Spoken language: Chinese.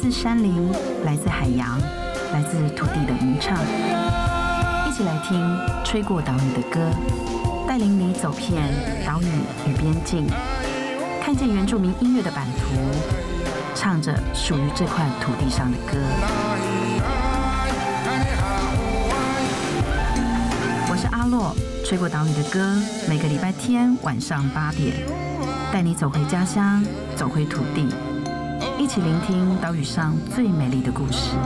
自山林，来自海洋，来自土地的吟唱。一起来听《吹过岛屿的歌》，带领你走遍岛屿与边境，看见原住民音乐的版图，唱着属于这块土地上的歌。我是阿洛，《吹过岛屿的歌》，每个礼拜天晚上八点，带你走回家乡，走回土地。一起聆听岛屿上最美丽的故事。